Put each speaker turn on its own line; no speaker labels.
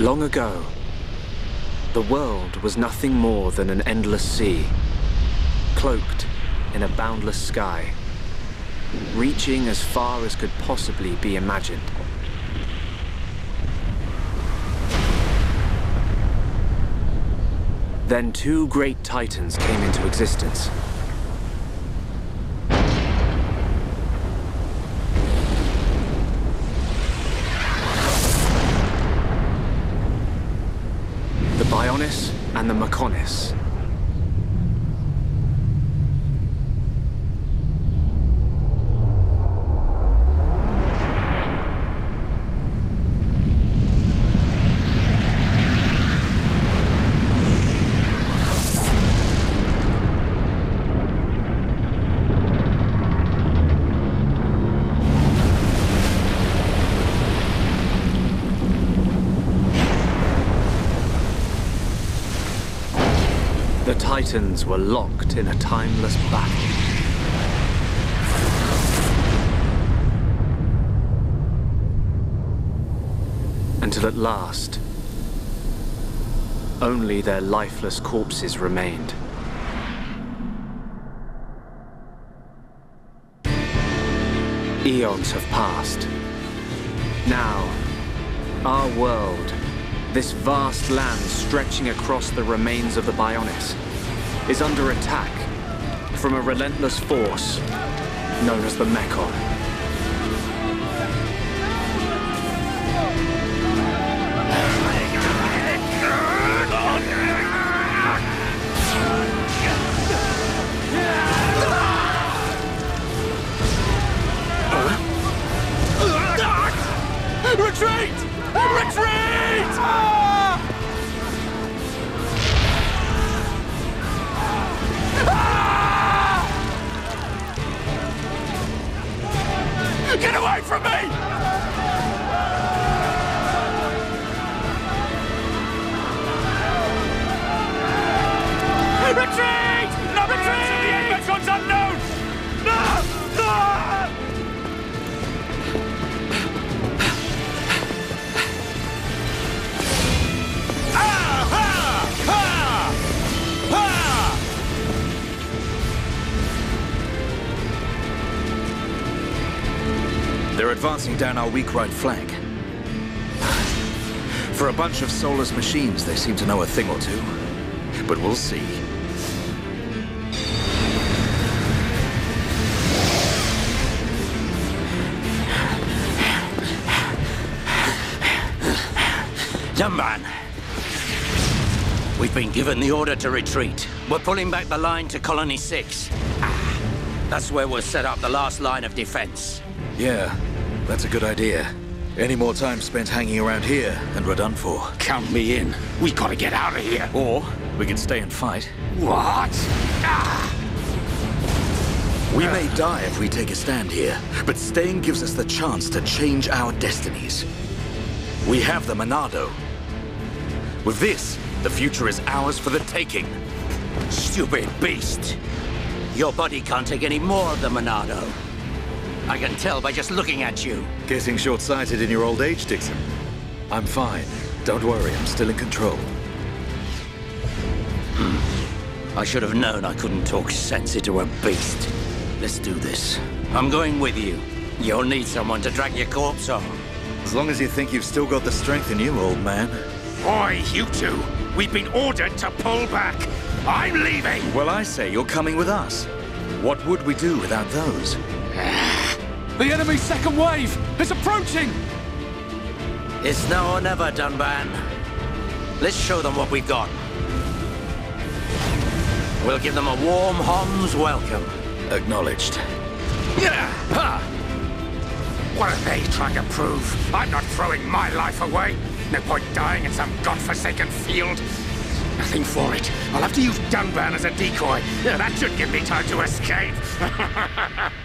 Long ago, the world was nothing more than an endless sea, cloaked in a boundless sky, reaching as far as could possibly be imagined. Then two great titans came into existence. And the Mechonis. The Titans were locked in a timeless battle. Until at last, only their lifeless corpses remained. Eons have passed. Now, our world, this vast land stretching across the remains of the Bionis, is under attack from a relentless force known as the Mechon.
Get away from me! Retreat!
They're advancing down our weak right flank. For a bunch of soulless machines, they seem to know a thing or two. But we'll see.
Dunban. We've been given the order to retreat. We're pulling back the line to Colony 6. Ah, That's where we'll set up the last line of defense.
Yeah, that's a good idea. Any more time spent hanging around here, and we're done for.
Count me in. We gotta get out of here.
Or we can stay and fight.
What? Ah!
We may die if we take a stand here, but staying gives us the chance to change our destinies. We have the Monado. With this, the future is ours for the taking.
Stupid beast. Your body can't take any more of the Monado. I can tell by just looking at you.
Getting short-sighted in your old age, Dickson. I'm fine. Don't worry, I'm still in control.
I should have known I couldn't talk sense into a beast. Let's do this. I'm going with you. You'll need someone to drag your corpse on.
As long as you think you've still got the strength in you, old man.
Oi, you two. We've been ordered to pull back. I'm leaving.
Well, I say you're coming with us. What would we do without those?
The enemy's second wave is approaching!
It's now or never, Dunban. Let's show them what we've got. We'll give them a warm Homs welcome.
Acknowledged.
Yeah. Ha. What are they trying to prove? I'm not throwing my life away. No point dying in some godforsaken field. Nothing for it. I'll have to use Dunban as a decoy. Yeah, that should give me time to escape.